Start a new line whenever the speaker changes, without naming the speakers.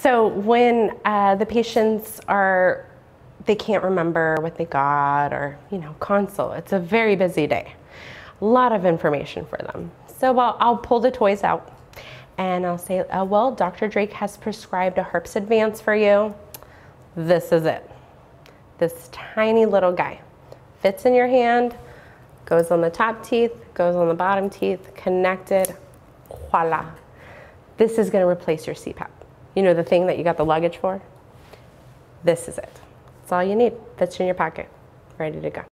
So when uh, the patients are, they can't remember what they got or, you know, consult, it's a very busy day. A lot of information for them. So I'll, I'll pull the toys out and I'll say, oh, well, Dr. Drake has prescribed a Herbst Advance for you. This is it. This tiny little guy fits in your hand, goes on the top teeth, goes on the bottom teeth, connected, voila. This is gonna replace your CPAP. You know the thing that you got the luggage for? This is it. That's all you need. That's in your pocket, ready to go.